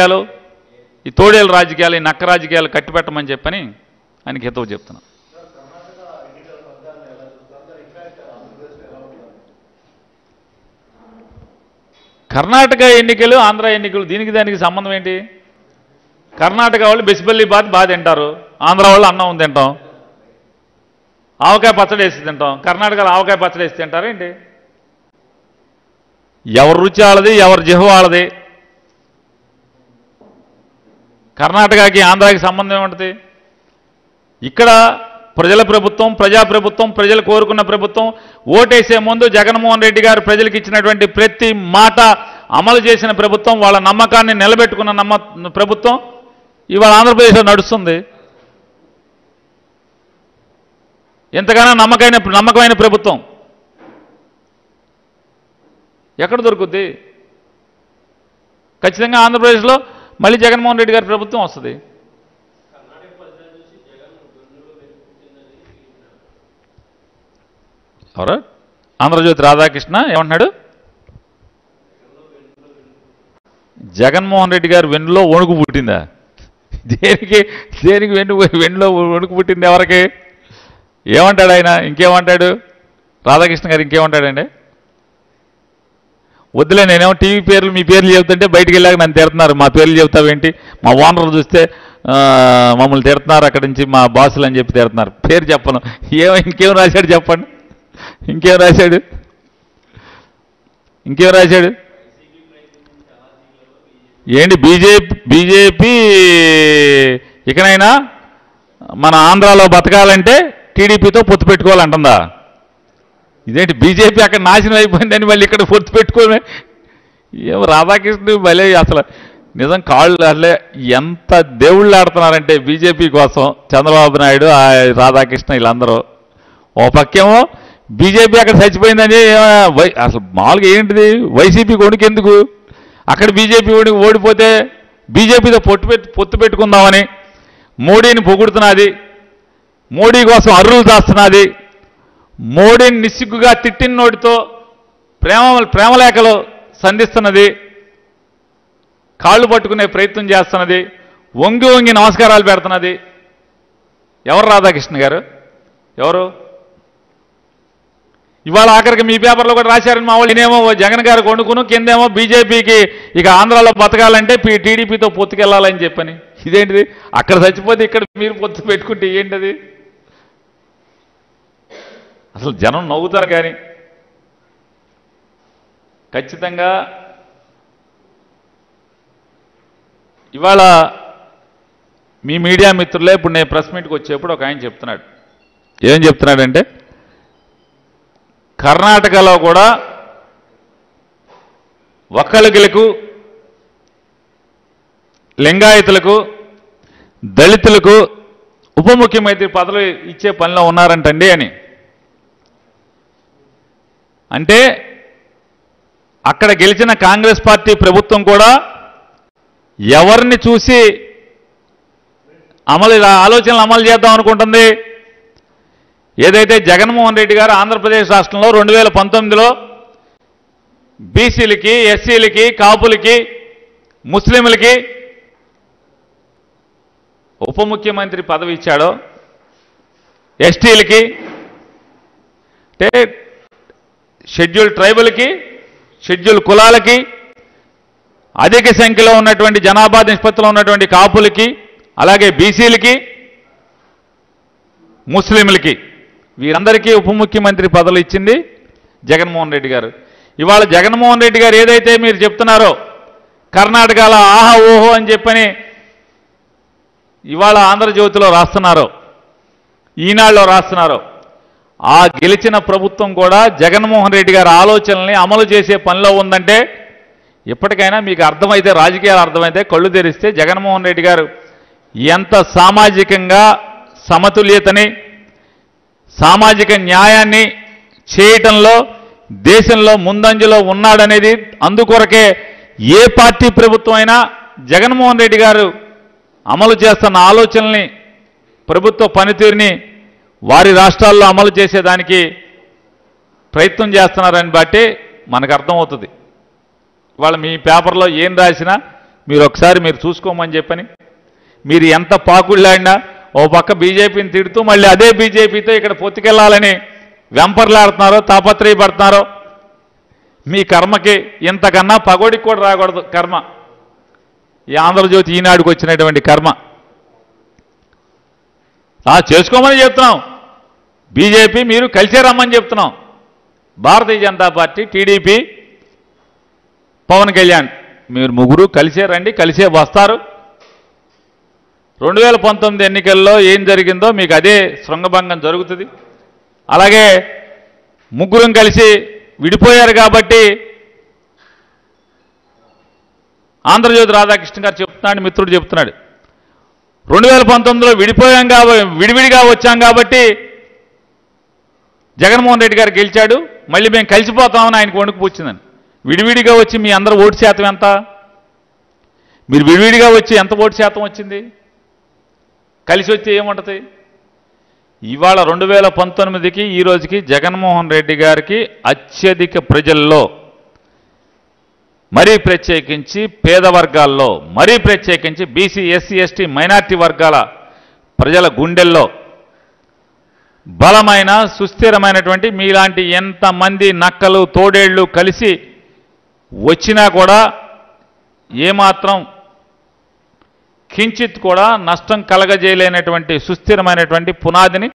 రాజకీయాలు ఈ తోడేళ్ళ రాజకీయాలు ఈ నక్క రాజకీయాలు కట్టిపెట్టమని చెప్పని ఆయనకి హితవు చెప్తున్నా. కర్ణాటక ఎన్నికలు ఆంధ్ర ఎన్నికలు దీనికి దానికి సంబంధం ఏంటి? కర్ణాటక వాళ్ళు బెసిపల్లి బాత్ బాగా తింటారు ఆంధ్ర వాళ్ళు అన్నం తింటాం. ఆవకాయ పచ్చడి వేసి తింటాం. కర్ణాటకలో ఆవకాయ పచ్చడి వేసి తింటారేంటి ఏంటి? ఎవరి రుచి వాళ్ళది ఎవరి జిహ వాళ్ళది? కర్ణాటకకి ఆంధ్రాకి సంబంధం ఏముంటుంది? ఇక్కడ ప్రజల ప్రభుత్వం ప్రజా ప్రభుత్వం ప్రజలు కోరుకున్న ప్రభుత్వం ఓటేసే ముందు జగన్మోహన్ రెడ్డి గారు ప్రజలకు ఇచ్చినటువంటి ప్రతి మాట అమలు చేసిన ప్రభుత్వం వాళ్ళ నమ్మకాన్ని నిలబెట్టుకున్న నమ్మ ప్రభుత్వం ఇవాళ ఆంధ్రప్రదేశ్లో నడుస్తుంది. ఎంతగానో నమ్మకమైన నమ్మకమైన ప్రభుత్వం. ఎక్కడ దొరుకుద్ది? ఖచ్చితంగా ఆంధ్రప్రదేశ్లో మళ్ళీ జగన్మోహన్ రెడ్డి గారి ప్రభుత్వం వస్తుంది. ఎవరు? ఆంధ్రజ్యోతి రాధాకృష్ణ ఏమంటున్నాడు? జగన్మోహన్ రెడ్డి గారు వెన్నులో వణుకు పుట్టిందా? దేనికి దేనికి వెన్ను వెన్నులో వణుకు పుట్టింది ఎవరికి? ఏమంటాడు ఆయన? ఇంకేమంటాడు? రాధాకృష్ణ గారు ఇంకేమంటాడండి? వద్దులే నేనేమో టీవీ పేర్లు మీ పేర్లు చెబుతుంటే బయటికి వెళ్ళాక నన్ను తిడుతున్నారు. మా పేర్లు చెబుతావేంటి? మా ఓనర్ చూస్తే మమ్మల్ని తిడుతున్నారు అక్కడి నుంచి మా బాసులు అని చెప్పి తిడుతున్నారు. పేరు చెప్పను. ఏమో ఇంకేం రాశాడు చెప్పండి? ఇంకేం రాశాడు? ఇంకేం రాశాడు? ఏంటి బీజేపీ బీజేపీ ఇకనైనా మన ఆంధ్రాలో బతకాలంటే టీడీపీతో పొత్తు పెట్టుకోవాలంటుందా? ఇదేంటి బీజేపీ అక్కడ నాశనం అయిపోయిందని మళ్ళీ ఇక్కడ పొత్తు పెట్టుకోవడమే? ఏం రాధాకృష్ణ భలే అసలు నిజం కాళ్ళు అట్లే ఎంత దేవుళ్ళు ఆడుతున్నారంటే బీజేపీ కోసం చంద్రబాబు నాయుడు ఆ రాధాకృష్ణ వీళ్ళందరూ. ఓ పక్కేమో బీజేపీ అక్కడ చచ్చిపోయిందని వై- అసలు మామూలుగా ఏంటిది? వైసీపీ కొడుకెందుకు అక్కడ బీజేపీ ఓడి ఓడిపోతే బీజేపీతో పొట్టు పెట్టి పొత్తు పెట్టుకుందామని మోడీని పొగుడుతున్నది. మోడీ కోసం అర్రులు దాస్తున్నది. మోడీని నిస్సిగ్గుగా తిట్టిన నోటితో ప్రేమ ప్రేమలేఖలు సంధిస్తున్నది కాళ్ళు పట్టుకునే ప్రయత్నం చేస్తున్నది వంగి వంగి నమస్కారాలు పెడుతున్నది. ఎవరు రాధాకృష్ణ గారు? ఎవరు? ఇవాళ ఆఖరికి మీ పేపర్లో కూడా రాశారని మా వాళ్ళు నేనేమో జగన్ గారు కొనుక్కును కిందేమో బీజేపీకి ఇక ఆంధ్రాలో బతకాలంటే టీడీపీతో పొత్తుకెళ్ళాలని చెప్పని. ఇదేంటిది? అక్కడ చచ్చిపోతే ఇక్కడ మీరు పొత్తు పెట్టుకుంటే ఏంటది? అసలు జనం నవ్వుతారు కానీ. ఖచ్చితంగా ఇవాళ మీ మీడియా మిత్రులే ఇప్పుడు నేను ప్రెస్ మీట్కి వచ్చేప్పుడు ఒక ఆయన చెప్తున్నాడు. ఏం చెప్తున్నాడంటే కర్ణాటకలో కూడా ఒక్కలిగిలకు లింగాయతులకు దళితులకు ఉప ముఖ్యమంత్రి పదవులు ఇచ్చే పనిలో ఉన్నారంటండి అని. అంటే అక్కడ గెలిచిన కాంగ్రెస్ పార్టీ ప్రభుత్వం కూడా ఎవరిని చూసి అమలు ఆలోచనలు అమలు చేద్దాం అనుకుంటుంది? ఏదైతే జగన్మోహన్ రెడ్డి గారు ఆంధ్రప్రదేశ్ రాష్ట్రంలో రెండు వేల పంతొమ్మిదిలో బీసీలకి ఎస్సీలకి కాపులకి ముస్లింలకి ఉప ముఖ్యమంత్రి పదవి ఇచ్చాడో. ఎస్టీలకి. అంటే షెడ్యూల్ ట్రైబుల్కి షెడ్యూల్ కులాలకి అధిక సంఖ్యలో ఉన్నటువంటి జనాభా నిష్పత్తిలో ఉన్నటువంటి కాపులకి అలాగే బీసీలకి ముస్లింలకి. వీరందరికీ ఉప ముఖ్యమంత్రి పదవులు ఇచ్చింది జగన్మోహన్ రెడ్డి గారు. ఇవాళ జగన్మోహన్ రెడ్డి గారు ఏదైతే మీరు చెప్తున్నారో కర్ణాటకలో ఆహా ఓహో అని చెప్పని ఇవాళ ఆంధ్రజ్యోతిలో రాస్తున్నారో ఈనాడులో రాస్తున్నారో ఆ గెలిచిన ప్రభుత్వం కూడా జగన్మోహన్ రెడ్డి గారి ఆలోచనల్ని అమలు చేసే పనిలో ఉందంటే ఇప్పటికైనా మీకు అర్థమైతే రాజకీయాలు అర్థమైతే కళ్ళు తెరిస్తే జగన్మోహన్ రెడ్డి గారు ఎంత సామాజికంగా సమతుల్యతని సామాజిక న్యాయాన్ని చేయటంలో దేశంలో ముందంజలో ఉన్నాడనేది అందుకొరకే ఏ పార్టీ ప్రభుత్వం అయినా జగన్మోహన్ రెడ్డి గారు అమలు చేస్తున్న ఆలోచనల్ని ప్రభుత్వ పనితీరుని వారి రాష్ట్రాల్లో అమలు చేసేదానికి ప్రయత్నం చేస్తున్నారని బట్టి మనకు అర్థమవుతుంది. వాళ్ళ మీ పేపర్లో ఏం రాసినా మీరు ఒకసారి మీరు చూసుకోమని చెప్పని మీరు ఎంత పాకుళ్ళాడినా ఓ పక్క బీజేపీని తిడుతూ మళ్ళీ అదే బీజేపీతో ఇక్కడ పొత్తుకెళ్ళాలని వెంపర్లాడుతున్నారో తాపత్రయపడుతున్నారో మీ కర్మకి ఇంతకన్నా పగోడికి కూడా రాకూడదు కర్మ. ఈ ఆంధ్రజ్యోతి ఈనాడుకు వచ్చినటువంటి కర్మ. చేసుకోమని చెప్తున్నాం. బీజేపీ మీరు కలిసే రమ్మని చెప్తున్నాం. భారతీయ జనతా పార్టీ టీడీపీ పవన్ కళ్యాణ్ మీరు ముగ్గురు కలిసే రండి కలిసే వస్తారు. రెండు వేల పంతొమ్మిది ఎన్నికల్లో ఏం జరిగిందో మీకు అదే శృంగభంగం జరుగుతుంది. అలాగే ముగ్గురం కలిసి విడిపోయారు కాబట్టి ఆంధ్రజ్యోతి రాధాకృష్ణ గారు చెప్తున్నాడు మిత్రుడు చెప్తున్నాడు. రెండు వేల పంతొమ్మిదిలో విడిపోయాం కాబట్టి విడివిడిగా వచ్చాం కాబట్టి జగన్మోహన్ రెడ్డి గారు గెలిచాడు మళ్ళీ మేము కలిసిపోతామని ఆయనకు వణుకు వచ్చిందని విడివిడిగా వచ్చి మీ అందరు ఓటు శాతం ఎంత? మీరు విడివిడిగా వచ్చి ఎంత ఓటు శాతం వచ్చింది? కలిసి వచ్చి ఏముంటుంది? ఇవాళ రెండు వేల పంతొమ్మిదికి ఈ రోజుకి జగన్మోహన్ రెడ్డి గారికి అత్యధిక ప్రజల్లో మరీ ప్రత్యేకించి పేద వర్గాల్లో మరీ ప్రత్యేకించి బీసీ ఎస్సీ ఎస్టీ మైనార్టీ వర్గాల ప్రజల గుండెల్లో బలమైన సుస్థిరమైనటువంటి మీలాంటి ఎంతమంది నక్కలు తోడేళ్ళు కలిసి వచ్చినా కూడా ఏమాత్రం కించిత్ కూడా నష్టం కలగజేయలేనటువంటి సుస్థిరమైనటువంటి పునాదిని